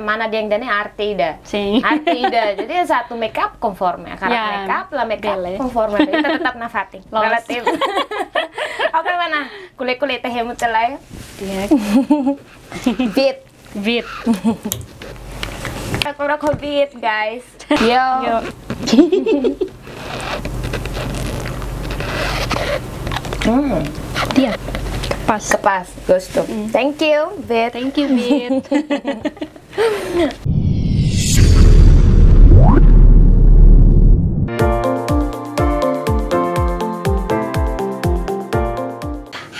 mana dia yang dane Artida. Sim. Artida. Jadi yang satu make up conforme. Karena Ya, make up lah make up bele. conforme. Kita tetap na Fatih. Lolos. Relatif. Oke mana? Kulit-kulit teh hemut telai. Dia Beat. beat. Aku udah beat guys. Yo. Yo. Hmm. Dia. Pas. Kepas. Gusto. Thank you. Beat. Thank you, Beat.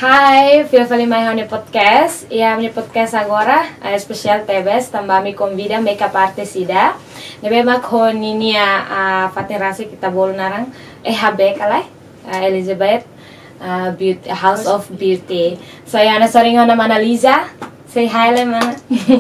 Hai, mai honey podcast. Ia minha podcast agora é especial TBS também me convida makeup artist ida. Nebe mak honi ni a fatin rasi kita bol narang eh habe kalai Elizabeth uh, beauty, House of Beauty. So yana sering hona mana Liza. Say hi le mana.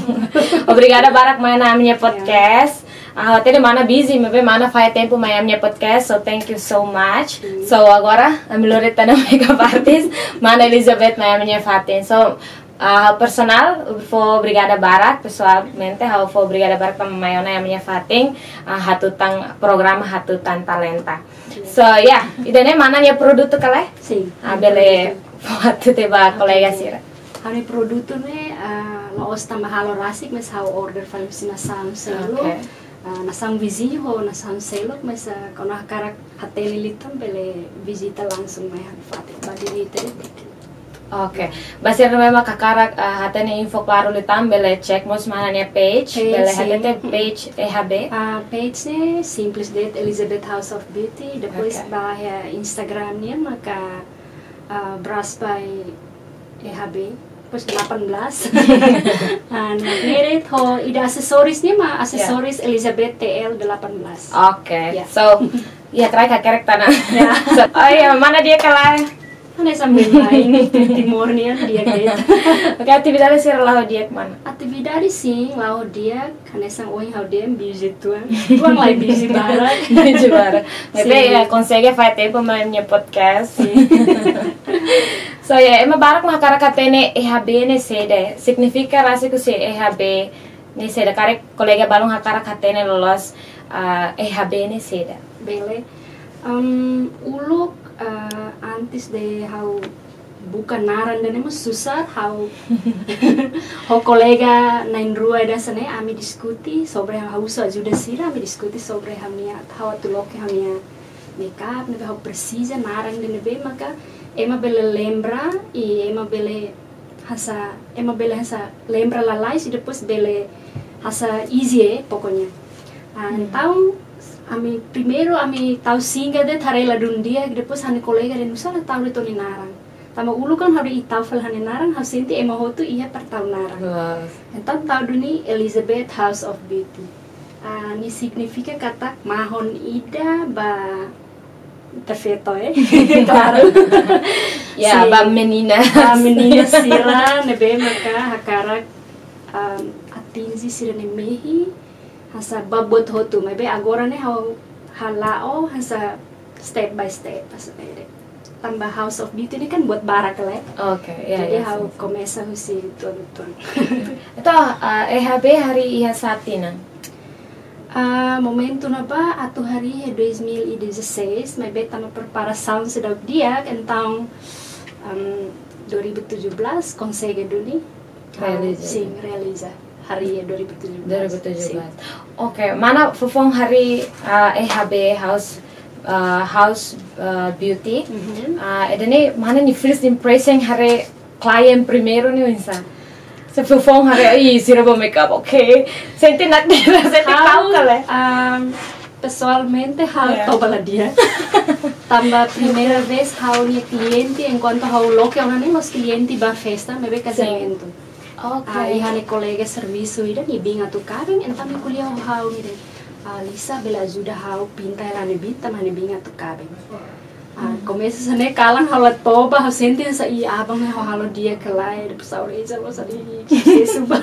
Obrigada barak mana a minha podcast. Ah, até mana busy, mas mana faz tempo a minha podcast, so thank you so much. So agora, a Miloreta na makeup artist, mana Elizabeth a minha fatin. So, ah, personal, for Brigada Barat, pessoalmente, how for Brigada Barat pa mayona a minha fatin, ah, hatutang programa hatutan talenta. So, yeah, idane mana nya produto kalai? Sim. Ah, bele, waktu tiba kolega sira. Hari produto ne uh, laos tambah halo rasik mes hau order file si nasam selo. Uh, nasam vizinho ho nasam selo mes uh, kono karak hateli litam bele visita langsung mai han fatik badiri ite. Oke, basir memang kakarak uh, hatene info klaro litam bele check mos mana nya page, Page, bele hatete page EHB. Uh, page ne simples det Elizabeth House of Beauty. Depois Okay. bah uh, Instagram niya maka uh, brush by EHB. Terus 18 Ah, Nagmerit ho ida accessories niya ma accessories Elizabeth TL 18 Oke, Ya. so ya try kakarek tanah. so, oh iya, mana dia kalah? Ano sambil main timur niya dia gitu Oke, aktivitasnya sih lah dia ke mana? Atividade sim, lá o dia, caneção oi ao dia, busy tuan. Tuan lá busy barat. Juara. Tapi Sim. ya consegue faz tempo mainnya podcast. so ya, emang barak mah karena katene EHB ne sede. Significa rasa ku se EHB ne sede. Karek kolega balong hakara katene lolos uh, EHB ne sede. Bele. Um, uluk uh, antes de how bukan naran dan emang susah how. How kolega nain rua da sana ami diskuti sobre how usa ajuda sira ami diskuti sobre hamia how tu loke hamia makeup nebe how precisa naran dan nebe maka ema bele lembra e ema bele hasa ema bele hasa lembra lalais e depois bele hasa easy eh, pokoknya Ah, então ami primeiro ami tau singa de tarela dun dia depois hani kolega de nusa tau de toni narang. Tama ulu kan hari itau fel hani narang ha senti ema hotu iya per tau narang. Então tau duni Elizabeth House of Beauty. Ah, ni significa kata mahon ida ba perfeito eh? Claro. Ya, Sim. ba menina. a menina sira nebe maka hakarak um, atinzi sira ne mehi hasa babot hotu maybe agora ne how halao hasa step by step hasa ere tambah house of beauty ini kan buat barak lah Oke, ya. jadi ya, how sih. começa husi tuan tuan Itu uh, EHB hari iya satina. Ah, momento na ba ato hari é 2016 may beta na preparação sa daw dia então um, 2017 consegue duni Realiza. sim realiza hari é 2017 Sim. 2017. Oke, mana fufong hari uh, EHB House uh, House uh, Beauty? Mhm. Uh, eda ni mana ni first impression hari klien primero ni insa. Sa fufong hari sira ba makeup okay. Sente nak dira sente kau How, kale. um, pessoalmente how Yeah. yeah. bala dia tambah primeira vez how ni cliente enquanto how loke ona ni los cliente ba festa me be casamento Ah, iha ni colega serviço ida ni binga tu kabin então me kuliah how ni de. Ah, Lisa bela ajuda how pinta ela ni bita mas ni binga tu kabin Ah, começa sa ne kalang halat toba how sente sa i abang how halo dia kelai de pesau reja lo sa di suba.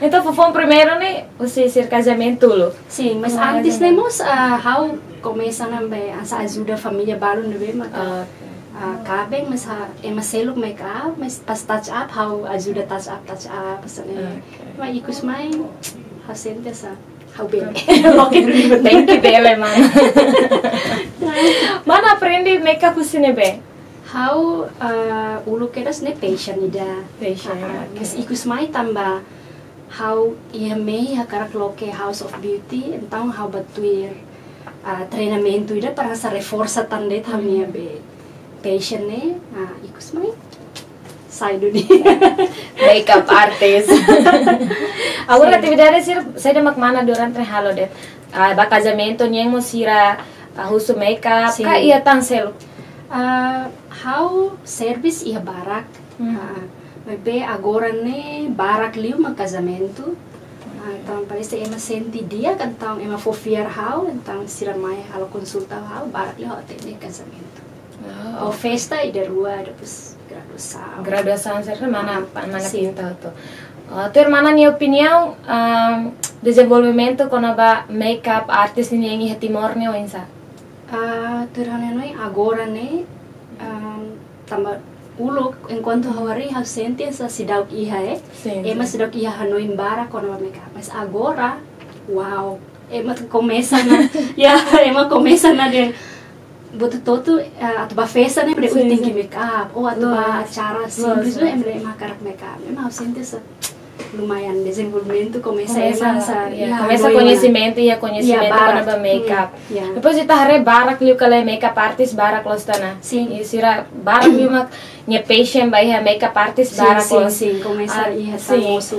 Então fufong primero ni usi sir casamento lo. Sim, mas antes nemos ah, how começa na be asa ajuda família baru nebe maka Uh, Uh, kabeng mas ha, ema seluk make up, mas pas touch up, how ajuda touch up, touch up, pasane. Okay. Ma ikus mai, ha sente sa, how bem. Oke. Thank you Bebe mana. mana aprendi makeup usine be? How uh, ulu kedas ne patient ida. Patient, Uh, okay. Kes ikus mai tamba how ia mei ha karak loke House of Beauty então how batuir uh, treinamento ida para sa reforça tandet ha mia be patient ne uh, ikus mai sai do ni. Makeup artist. Agora atividade sir sai de mana durante halo det. Ah, nieng mo sira ah, husu makeup Sim. ka iya tan selo. Uh, how service ia barak. Hmm. Uh, Bebe agora ne barak liu ma casamento. Uh, então parece ema senti dia kan então ema fofiar how então sira mai halo consulta how barak liu atende casamento. Oh. O festa e de rua depois graduação. Graduação sir mana mana Sim. pinta to. Uh, tu hermana ni opinião um, desenvolvimento com a makeup artist ni yang Timor ni o insa. Ah, turhane noi agora ne um, tamba ulo enquanto hawari ha senti essa sidau iha eh. Sim. Ema sidau iha hanoi embara kono mereka. Mas agora, wow. Ema começa na, ya, ema começa na de Buto toto uh, atu ba festa ne bre Sim, uting ki make up oh ba Los. acara Los, simples los. ne emre ema karak make up ema ha senti essa lumayan desenvolvimento começa ema sa yeah, começa na- conhecimento e conhecimento Iya, yeah, barak. ba makeup. Hmm, yeah. Depois hare barak liu kala makeup artist barak los tana. Sim. E sira barak liu mak nya patient ba iha makeup artist Sim, barak sim, los. sim, começa iha sim. famoso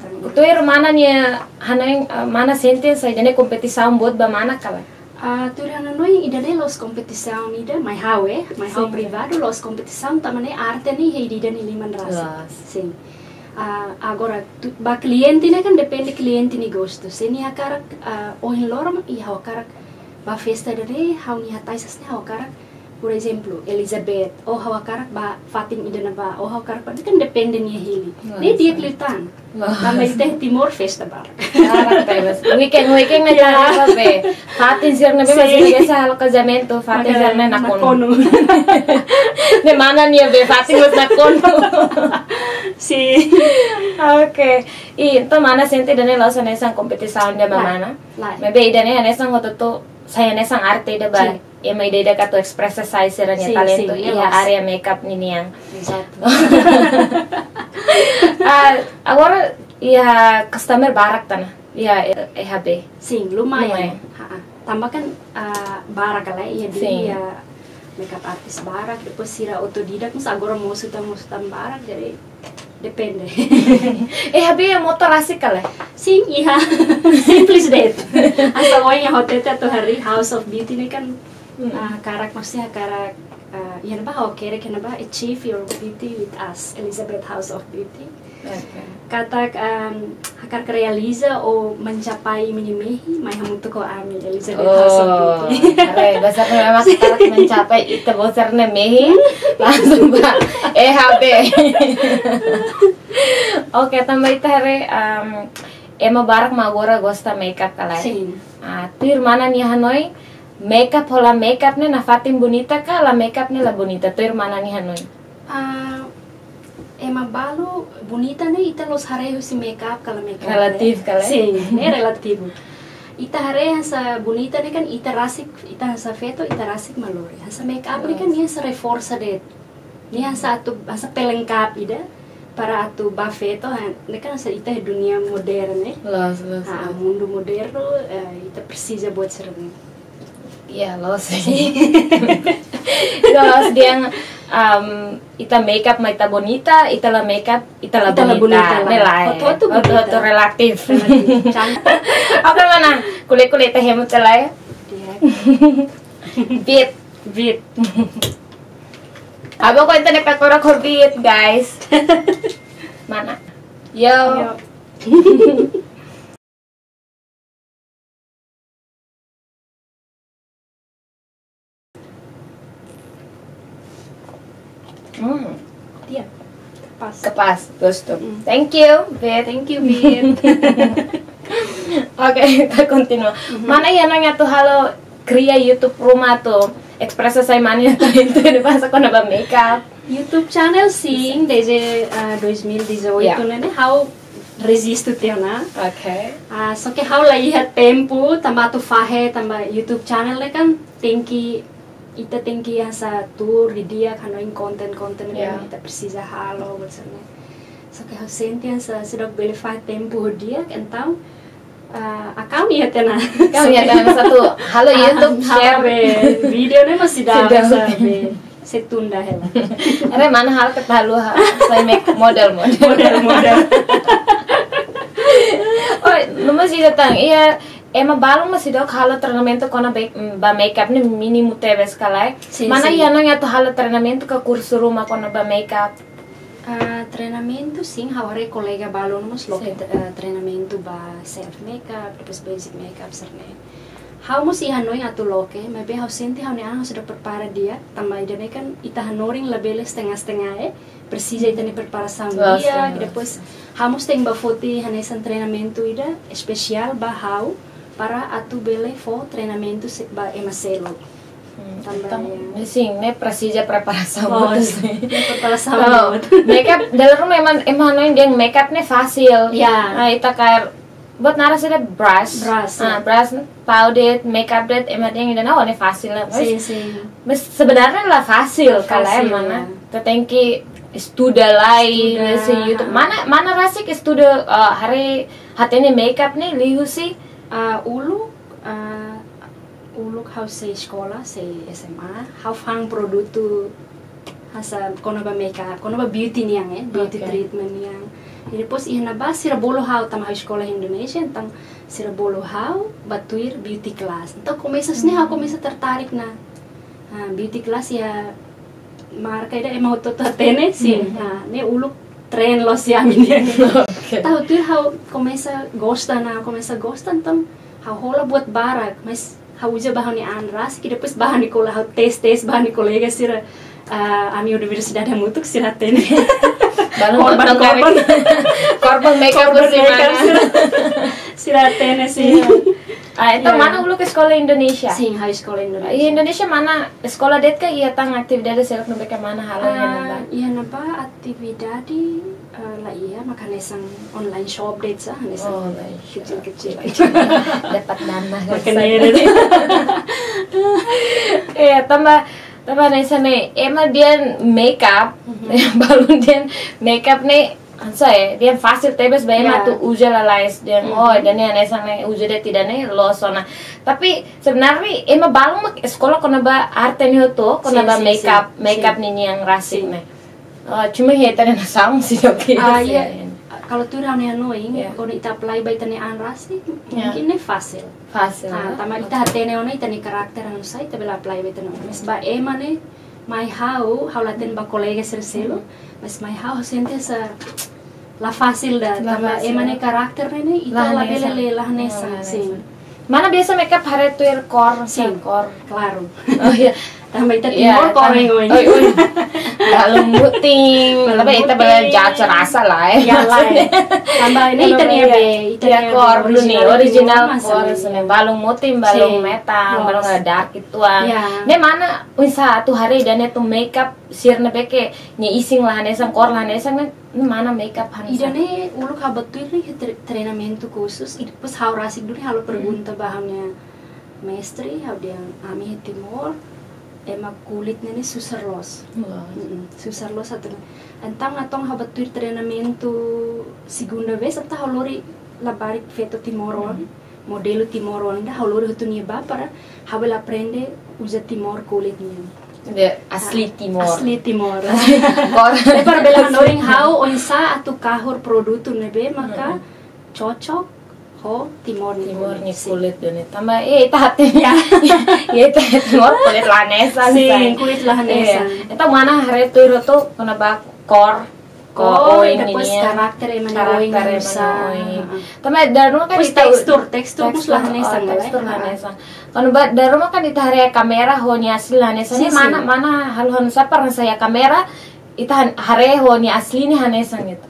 tang. Tu er mana nya hanai uh, mana sente sa jane kompetisaun buat ba mana kala. Ah, tu rana noi ida de los competição ida my how eh, my how Sim. privado los competição tamane arte ni hei ida ni liman rasa. Sim. Ah, agora tu, ba cliente ne kan depende cliente ni gosto. Se ni hakarak ah, o in loram i hau karak ba festa de re hau ni hatai sas karak por exemplo Elizabeth o hau karak ba Fatim ida na ba o hau karak ba kan depende ni hili. Los. dia klitan. Tama ite timor festa bar. Weekend weekend na Yeah. jana ba be. Fatin sir na be masih sa halo casamento. Fatin sir na nakono. Ne mana niya be Fatin was nakono. Sim. Oke, i to mana sente dane lo sa nesang kompetisaun dia ba Lai. mana? Maybe idane hanesang hoto saya nesang arte da ba? Sim. E may ida ka to express sa size ra niya Sim, talento sim, iya yes. area makeup ni niyang. Exato. Ah, agora iya customer barak tana. Iya e habe. Sim, lumayan. Lumayan. Ha-ha. Tambah kan uh, barak lah ya Sim. dia ya makeup artist barak depois sira otodidak mas agora mau sutam mau sutam barak jadi depende. Eh habe ya motor asik kala. Sim, iya. Simples deh. Asal yang hotel atau hari House of Beauty ini kan Hmm. uh, karak maksudnya karak uh, yan ba how kere kan ba achieve your beauty with us Elizabeth House of Beauty. Kata um, akar realiza o mencapai minimehi may hamuto ko ami Elizabeth of Oh, Beauty are besar na memang sekarang mencapai itu besar na mehi langsung ba eh habe. Oke, tambah itu hari um, ema barak magora gosta makeup kalai. Sim. Ah, tu mana ni Hanoi? Makeup hola makeup ne na Fatim bonita ka la makeup ne la bonita. Tu mana ni Hanoi? Ah, Emma Balu bonita ne ita los harejos si makeup kala makeup Relatif kala. Sim, ne relativo ita hareha sa bonita ne kan ita rasik ita sa feto ita rasik malori sa makeup ne kan niya sa reforça det niya sa atu sa pelengkap ida para atu ba feto. Han ne kan sa ita dunia modern eh Los, los, Ah, mundo moderno eh, ita precisa buat serem. Iya, los. los dia um, ita makeup ma ita bonita, ita la makeup, ita la Ita bonita. bonita. Hoto-hoto bonita. Hoto-hoto relatif. Oke mana? Kulit-kulit teh hemut lah ya. Beat. Vit. Abo ko ito nagkakura ko beat, guys. Mana? Yo. Yo. Hmm. Dia. Pas. Kepas, gusto. Mm. Thank you, Beat. Thank you, Vit. Oke, kita continua. Mana ya nanya tuh halo kriya YouTube rumah tuh ekspresi saya mana itu di aku nambah makeup YouTube channel sing desde uh, 2018 Yeah. né how resisto teu na oke Ah, só que how lai hat tempo tambah tu fahe tambah YouTube channel kan tengki ita tengki asa tour di dia kan in konten-konten Yeah. kan ita precisa halo só que how senti asa sedok beli fahe tempo dia então uh, akau ni hatena kamu ya dalam satu halo YouTube. share video ne masih dah Sudah. sabe setunda hela Ada mana hal ketalu saya make model model. Model-model oh lu masih datang. Iya Emma balong masih dok halo treinamento kona ba ba makeup ni minimu tebe sekali Sim, mana sim. iya nang itu halo treinamento ke kursus rumah kona ba makeup Ah, treinamento sim, haware colega balon mas lo Sim. uh, treinamento ba self makeup, depois basic makeup serne. How mo si Hanoi atu loke, maybe how senti how ni ang sudah prepara dia, tambah dia kan ita hanoring labele setengah-setengah eh, precisa ita ni preparação dia, depois how mo tem ba foti hanesan treinamento ida especial ba how para atu bele fo treinamento ba emaselo. Tambah ya. Sim, né precisa preparação Oh, muito sim. sim. Preparação Oh, buat. makeup dalam rumah emang emang anu yang makeup nih fasil. Ya. Nah, itu kayak buat nara sih brush. Brush, Ah, ya. brush, powder, makeup dat emang yang udah nawa nih fasil lah. Mas, sim. mas sebenarnya lah fasil kalau Fasil, emang ya. nah. Tetengki studa lain si YouTube. ha. Mana mana rasik studa uh, hari hatene makeup nih liu sih. Uh, uluk uh, uluk how say sekolah say SMA how fang produto hasa kono ba makeup kono ba beauty niyang eh beauty Okay. treatment niyang e depois iha na ba sira bolo how how sekolah Indonesia então sira bolo how batuir beauty class. Então começas ni how começa tertarik na ah, beauty class ya marca ida emang toto tene sim ah, ne uluk tren lo si amin Okay. Tahu tuh how começa gosta na começa gosta então how rola buat barak mas. How uja bahan ni andras que depois bahan ni cola how tes tes bahan ni colega sira uh, a minha universidade mutuk sira Balong Korban, korban. Korban. makeup Korban sih sira. Sira tene sih Ah, itu Ya. mana ulu ke sekolah Indonesia? high school Di Indonesia. Indonesia mana? Sekolah det ka iya tang aktivitas selek nu beka mana halnya Ah, iya napa atividade uh, lah iya makanesang online shop date sah hanesang Oh, online shop. kecil-kecil Dapat dana kan. Makan air. Iya, tambah tambah nih sana emang dia makeup, balon dia makeup nih saya dia fasil tebes bayar Ya. tuh uja lah lais dia Mhm. oh dan yang nesa nih uja dia tidak nih losona tapi sebenarnya emang balong mak sekolah kena ba arte nih tuh kena ba makeup makeup nih yang rasik Si. nih cuma ya tadi nasang sih oke Ah iya, kalau tuh rame anoing, Iya. kalau ita apply by tani anras sih, Iya. mungkin nih fasil. fasil Ah, tama ita hatene ona ita ni karakter anu ita bela apply by tani. Mas ba ema ne, my how, how laten ba kolega serselo, mas my how sente sa la fasil da, La tama ema ne karakter ne ita la bela le la Oh, nesa, lahanesa. sim. mana biasa makeup hari tuh core Si. core Claro. oh iya Tama ita Iya, timor koreng. Kalau muting, Kalau tapi kita muting. belajar rasa lah ya. Ya lah. Tambah ini ita ni be, ita ya ni core dulu nih, original sebenarnya. Balung muting, balung metal, balung ada dark ituan. Ya. Ini mana unsa satu hari dan itu makeup sirna beke nya ising lah hanesang core lah hanesang nih mana makeup Ida hanesang. ne ulo kabetul nih treinamento khusus ida pas hau rasik dulu halo pergunta bahannya mestre hau dia ami timor ema kulitnya nih susar los. Susar los satu entang atong hau betul treinamento segunda vez atau hau lori labarik feto timoron modelo timoron dah hau lori hutu nia para hau bela aprende usa timor kulitnya Dia asli timor. asli timor. Core. Lepas bela noring how onsa atu kahur produto nebe maka cocok ho timor ni timur nih Si. kulit itu tambah eh itu hati ya ya itu timur kulit lanesan Si, kulit lanesan. Iya. itu mana hari itu itu kena bak kor Oh, oing depois ini ya karakter karakter oing emang nusa. oing. Tambah dari rumah kan tekstur, tekstur oh, lah, tekstur eh. lahanesan kalau ba- dari rumah kan ditarik kamera ho ni asli si. mana mana hal hal siapa saya kamera itu hare ho ni asli ni hanesan gitu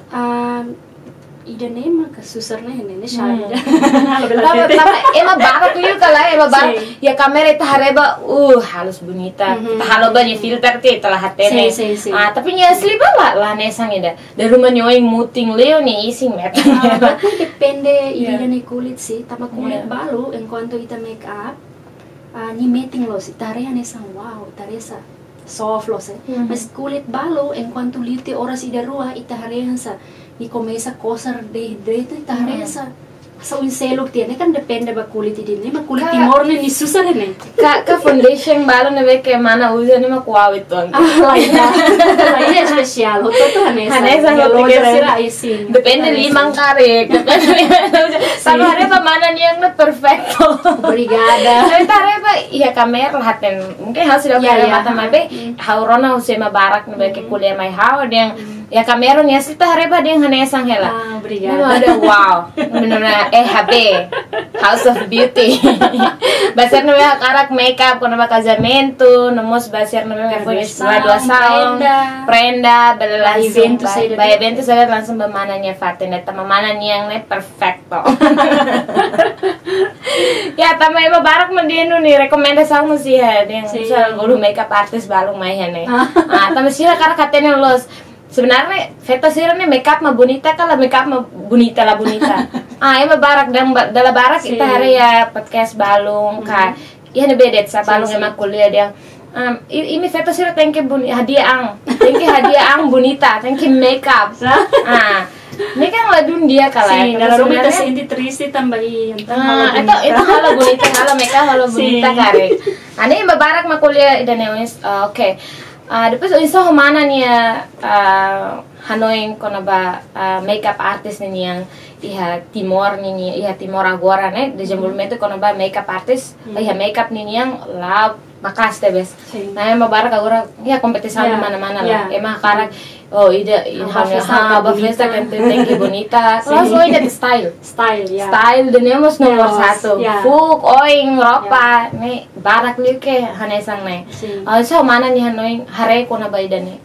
Ah, ida nema ke susarnya ini shari Hmm. Tama, tama, ema barat tuh yuk lah, ema barat. Si. Ya kamera itu hareba, uh halus bonita. Mhm. Kita halo banyak filter ti telah hatene. Ah, tapi nya asli ba lah lah nesang ida. Dari rumah nyoing muting leo nih ising met. Berarti depende ida nih kulit sih tama kulit Yeah. balu enquanto ita make up ah, ni meeting lo sih tarea nih sang wow tarea sa soft lo sih Mhm. mas kulit balu enquanto lite oras ida rua ita harea sa ni começa a coçar de direito ita harea sa sa un selok tiene kan depende ba kulit ida ni ma kulit timor ni susah nih Ka ka foundation balo na be ke mana usa ni makuha ito. ah lainnya lainnya spesial hoto tuh Hanesa Hanesa, Ya, hoto kira. sira isin Depende limang. Depende limang. Sama hareba mana niyang na perfecto. brigada tare ba iya kamera lahatin. Mungkin hal sudah Ya, kaya ya. mata mabe. Mm. Haurona huse mabarak na be ke kuliah mai hao yang ya kamera niya sita hareba ding hanesang hela. ah Ano brigada ada wow, bener na eh HB, House of Beauty. basar na ba karak makeup kono ba casamento, nomos basar na ba po Graduação, dua dua sound, prenda. prenda, bala Ba langsung evento ba- sa- ba evento sa langsung ba mana niya fatin at mamana niya ang perfecto. ya tama iba barak man din nun ni rekomendasyon mo siya din Si- sa gulo makeup artist balong may yan eh. Ah. ah tama siya karak katen los sebenarnya Veta sih nih makeup mah bonita kalau makeup mah bonita lah bonita ah ya barak dan dalam barak Si. kita hari ya podcast balung ka iya nih bedet sa balung Si, si. emang kuliah dia um, i- ini Veta sih thank you bun hadiah ang thank you hadiah ang bonita thank you makeup ah ini kan ladun dia kalau Sì, ya nella Tapi roba sebenarnya- si Indi triste tambahin. Ah, itu itu halo bonita, halo makeup, halo Si. bonita kare. Ani mabarak makuliah dan newis. Oke. Ah, depois isa humana niya ah, Hanoi kono ba ah, makeup artist ni yang iha Timor ni niya, iha Timor agora ne, desenvolvimento kono ba makeup artist, iha makeup ni yang la makas tebes. Nah, emang barak agora iha kompetisi Yeah, di mana-mana lah. yeah. Emang karak oh ida ida Ang bafesta ha ka bafesta bonita. Si. Langsung ida style Style, ya. style din yung mas nomor Yes, satu yeah. fuk oing ropa ni barak liu ke hanesang ne oh so mana ni hanoing hare ko na bayda ni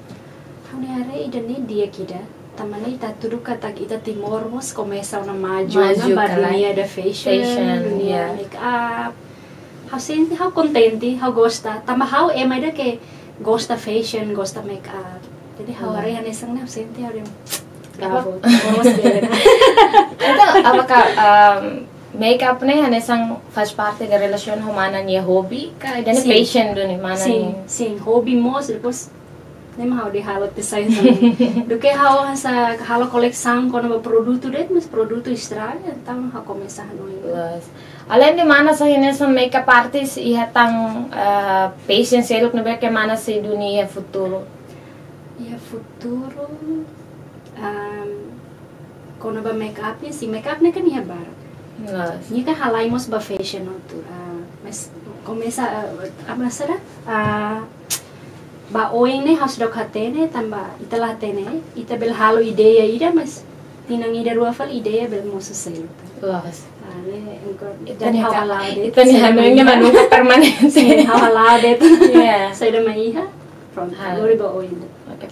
Kami hari idane dia kida. Tamana ita tudu kata kita timor mos começa una maju, Maju, na ba kalai. dunia da fashion, dunia yeah. make up. How senti, how contenti, how gosta. Tama how em ada ke gosta fashion, gosta make up. Jadi hari na senti how dem. Bravo. Mos dia. ito apakah um, makeup ne hanesang faz parte da relasyon humana niya hobby ka dan Sim. passion dun ni mana Sim, ni sim, hobby mos depois nem how de halo design do que how sa halo koleksang kono ba produto det mas produto estraga então how começar no Plus. Além de mana sa hanesang makeup artist ihatang uh, passion selok na ba ke mana si dunia futuro e futuro um, kono ba make up ni si make up ne kan ia bar Plus. ni kan halai mos ba fashion tu ah, mas começa uh, apa sara ah ba oing ne harus dok hatene tamba italah tene ita bel halo ideia ida mas. Tinang ida rua fal ideia bel mo selo Plus. Ale, engkau Itu dan halade itu nih hanunya manungka permanente. Sim, how halade Iya. Saya dah maiha from Halo. Lori ba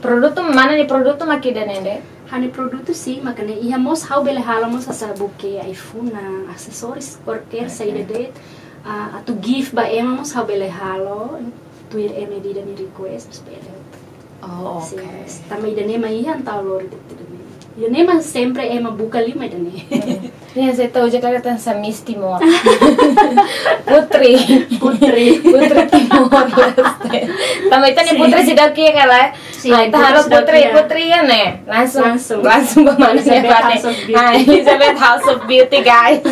Oke, tuh mana nih produk tuh makin dan ende? Hani produto sim, makanya iya mos how bele hala mos asa buke iPhone na aksesoris qualquer saída det uh, atu gift ba ema mos how bele halo tu ir eme di dan request spele Oh, Sim, Tambah ida nema iya antau lori det ida nema sempre ema buka lima ida ne Ini yang saya tahu aja kelihatan sa Miss Timor. Putri. Putri Putri Timor Leste. Tambah itu nih Si. Putri si Doki kalau Si, Ah, itu si Putri, ya. Putri ya nih. Langsung, Langsung. langsung ke mana nih Elizabeth Pak? House of Beauty. Ah, Elizabeth House of Beauty guys.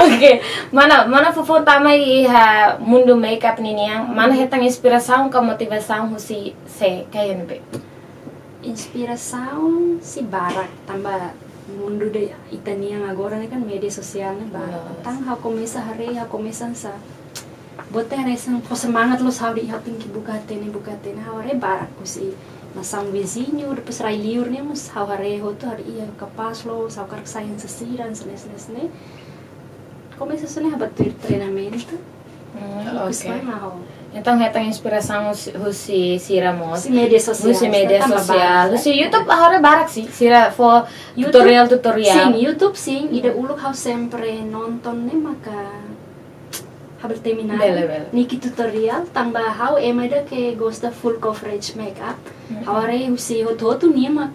Oke, mana mana fofo tama iha mundo makeup nih yang mana hetang inspiração ka motivação husi se kayak nih. inspiração si barak tambah mundo de itanian agora né kan media sosial né barak tang começa hari começa sa bote hari sang po semangat lo sa di haping ki buka tene buka tene how hari barak ko si nasang vizinho depois rai liur né mas how hari ho to hari iya kapas lo sa karak sayan sa siran sa nes nes né começa sa né habat treinamento Hmm, Kus oke. okay. Então reta inspiração husi sira mos. Si media sosial. Husi media sosial. Husi YouTube ahora barak sih. Sira for tutorial tutorial. Sim, YouTube sim, ida uluk how sempre nonton ne maka haber terminar. Bele, bele. Niki tutorial tambah how ema ida ke gosta full coverage makeup. Haware husi hotu nia mak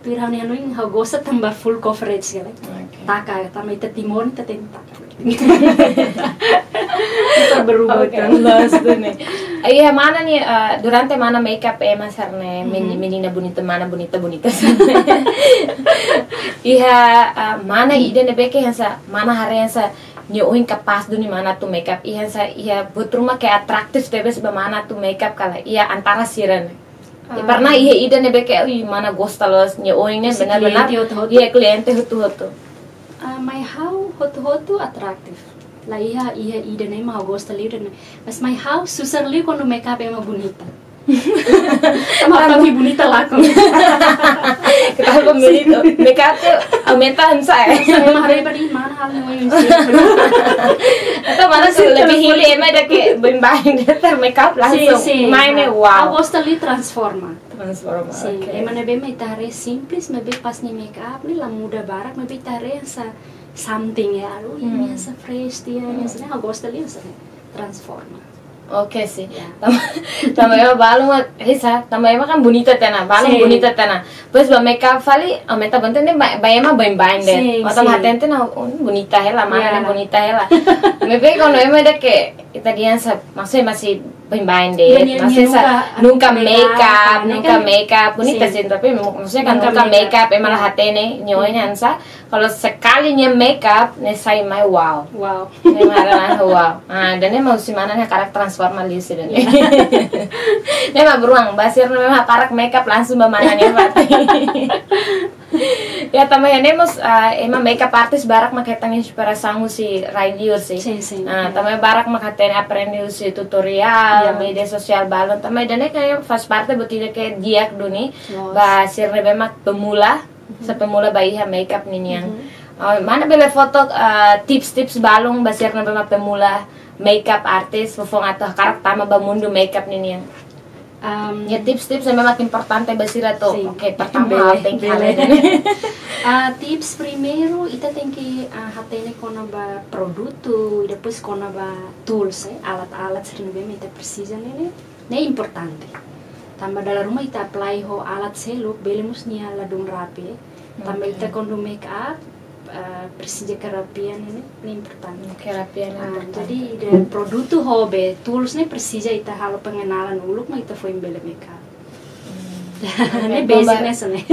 pirhan yang nuing how gosta tambah full coverage gale. Oke. Taka tambah ita timon ita tentak. Kita berubah Oke, kan. Iya mana nih eh, durante mana makeup Emma sarne men- menina bonita mana bonita bonita Iya eh, mana ide ne beke hansa mana hari hansa nyoin kapas duni mana tuh makeup. Iya hansa iya buat rumah kayak atraktif tebe seba mana tuh makeup kala iya antara siren. Ya, pernah iya ide ne beke ui mana gostalos nyoinnya Si benar-benar iya kliente hutu-hutu Ah, my how hotu-hotu atraktif. Lah iya iya ida nem mau gosta liu dan mas my how susah liu quando make up é uma bonita. Sama kami bonita laku. kita pemilih tuh makeup tuh aumenta hansa ya Saya mah hari badi mana hal yang Atau mana sih lebih hili emang ada kayak bimbain dia make up langsung mainnya Aku wow gosta liu transforma. transforma okay. emang nebe me tare simples, mebe pas ni make up ni lah muda barak, mebe tare yang sa something ya, aduh Hmm. ini yang sa fresh dia, yang sa aku sa transforma. Oke sih Ya. Tama- tama ema balu mah Risa tama ema kan bonita tena balu bonita tena pues ba make up fali aumenta bante ne ba ema bain bain deh Sim, atau sim. hatente na un bonita hela mana Ya. ne bonita hela me ve cuando ema de que italian sa masih masih bain bain iya, masih sa nunca nunca make up makeup, nunca kan? make up bonita sih tapi maksudnya kan Nunca nunca make makeup. up ema lah hatene nyonya ansa kalau sekalinya make up ne sai mai wow Wow. Ini marah wow. Ah, dan ini mau si mana nih karak transforma lisi dan ini. Ini mah beruang basir memang karak makeup langsung memananya pati. ya tambah ini mus ah, emang makeup artist barak maketang inspiração si radio sih. Sim, sim. Ah, também barak makatene aprende usi tutorial, Ya. media sosial balon. Também dan kayak faz parte botida kayak diak duni. Basir memang pemula, sa pemula bayiha makeup ninyang. Oh, mana bela foto ah, tips-tips balong basir na memang pemula makeup artist, fofong atau karak tama ba mundo makeup ninyang. Um, Ya tips-tips yang memang importante basira to. Sim. Oke, pertama Bele, thank you. bele. Ah, tips primeiro, ita tem que uh, hatene kona ba produto e depois kona ba tools, eh, alat-alat sering bem ita precisa nele, ne importante. Tambah dalam rumah ita apply ho alat seluk, bele mus nia ladung rapi. Tambah Okay. ita kondo make up, uh, precisa kerapian ini, ne importante. Kerapian Ah, importante. jadi de produto hobe tools ne precisa ita halo pengenalan uluk ma ita foi bele make up. ne basicnya sene.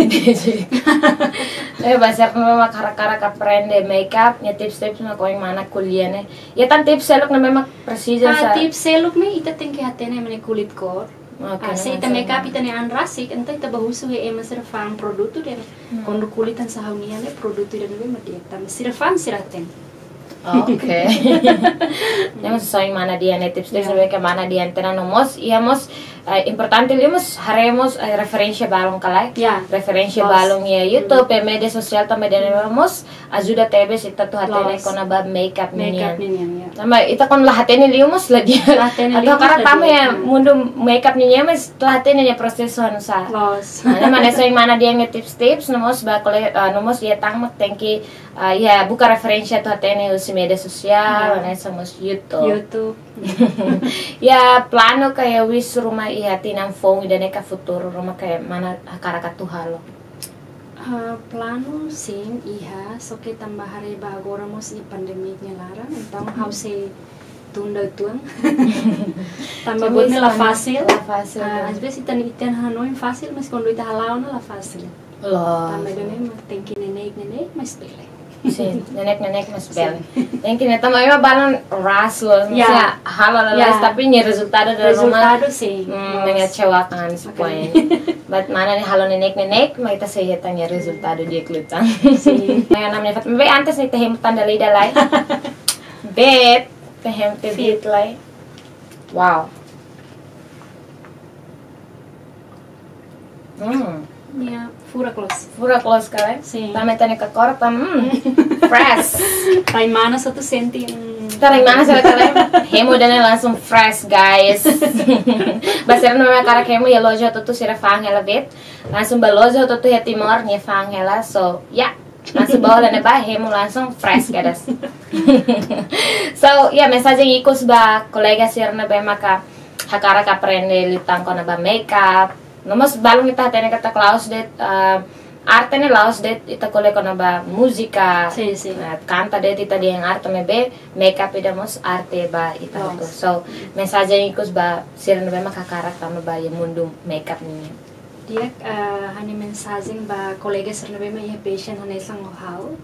Eh basar na memang karak-karak aprende makeup, nya tips-tips na kung mana kuliah ne. Ya tan tips selok na memang precision Ah, tips seluk ita tem que hatene mene kulit kor. Ah, se ita naman make up sa- ita ne anrasik, enta ita bahusu he ema sira fan produto de kondo kulitan sa haunia ne produto dia tam sira fan sira ten. Oke. Yang sesuai mana dia ne tips tips ke mana dia antena nomos, íamos eh, importante haremos eh, referencia balong kalai. Ya. Referencia Los. balong ya YouTube, eh, media sosial também demos ajuda tebe sita tu hatene kona ba makeup Make up niyan. ne ya. Sama ita kon lahatene dia. Lahatene Atau karena tamu ya mundo makeup niya mas lahatene niya proseso anu sa. Los. Nah, mana sering mana dia nge tips-tips, nomos bakle uh, nomos dia tangmak tengki uh, ya buka referensi atau hatene usi media sosial, Ya. mana somos YouTube. YouTube. ya plano kayak wis rumah iya tinang phone dan ka futuro rumah kayak mana karaka tuhalo. Ah, plano sim iha so que tambah hari ba agora mos i pandemia nya larang então how se tunda tuang tambah buat la fácil La fácil. Ah, às vezes itan itan hanoi fácil mas quando ita halau na la fácil Loh. tambah dene ma que nenek nenek mas pele Nenek-nenek mas bel. Yang kini tama ima balon ras loh, Ya. maksudnya lalas Ya. tapi nya resultado dari rumah resultado sim Hmm, Los. mengecewakan sepoin. But mana nih halo nenek-nenek, may ta saya tanya resultado dia kelutang. Sim. May namanya Fat. May antes nih tehem tanda lida lai. Bet, tehem te bit lai. Wow. Hmm, Nia fura close pura close kali. Sim. Tanya ke korpan. Hmm, fresh. mana satu senti mm, Sekarang mana sih kalian? Hemo dan langsung fresh guys. Basir nama cara hemo ya lojo tuh sira fangela bet. Langsung balojo tuh ya timor nya fangela so ya langsung bawa dan ba hemo langsung fresh guys. so ya mensagem ikut ba kolega sira na ba maka hakara ka prende litang ba makeup. Nomos balong kita tene kata Klaus det uh, arte ne laos det ita kole kono ba musica Sì, sì. uh, canta det ita di yang arte me be makeup ida mos arte ba ita Laos. itu so mensagem ikut ba sira na ba makakarak tama ba yung mundo makeup niya dia uh, hanya mensagem ba kolega serna bema ia passion hanya isang hal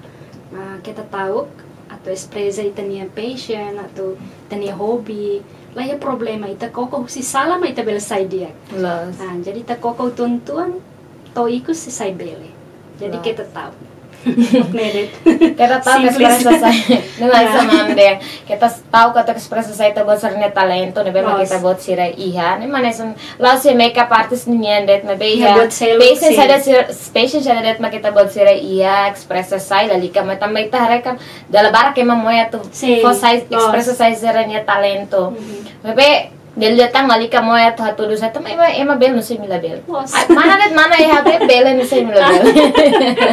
uh, kita tahu atau expresa ita nia passion atau ita nia hobi lah ya problema ita koko si salah ma ita bela sai dia nah, jadi ita koko tuntuan to iku si sai bele jadi Lah. kita tahu. Kita tahu ekspresi saya dengan Ya. sama deh. Kita tahu kata ekspresi saya itu buat sernya talento, nih memang kita buat sira iya. Nih mana sen, lalu si makeup artist nih nyendet, nih be Ya, iya. buat saya Passion sih. saya sir, passion saya det, mah kita buat sira iya, ekspresi saya lali kama tambah itu harekan dalam barak emang mau ya tuh, Si. for Los. ekspresi saya sernya talento. Mhm. Bebe, del datang ngali ka mo ya tuh tuh saya tuh ema ema bel nusi mila bel. Mana net mana ya be bel nusi mila bel.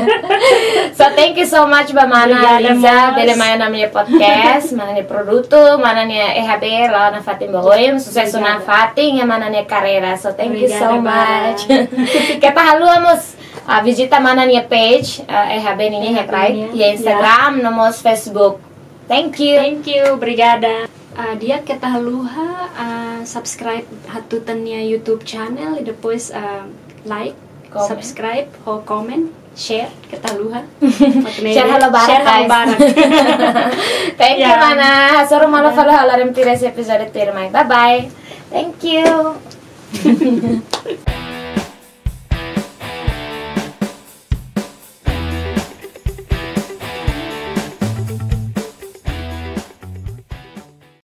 so thank you so much ba mana Mas. bele maya namanya podcast, mana ni produto, mana ni EHB, lawan na Fatim Bahoyim, sucesso na Obrigada. Fatim, e mana ni carreira. So thank you so Obrigada, Bara. much. Kita haluamos a visita mana ni page, uh, EHB ni EHB right? niya. Ya Instagram, nomos Facebook. Thank you. Thank you, obrigada. Ah, dia kita luha ah, subscribe hatutannya YouTube channel depois ah, like, Comment. subscribe, ho comment, share kita luha. Share halo barak, Share halo barak. Thank you, Yeah. Mana. Suruh malu follow halarim tires episode tirmai. Bye bye. Thank you.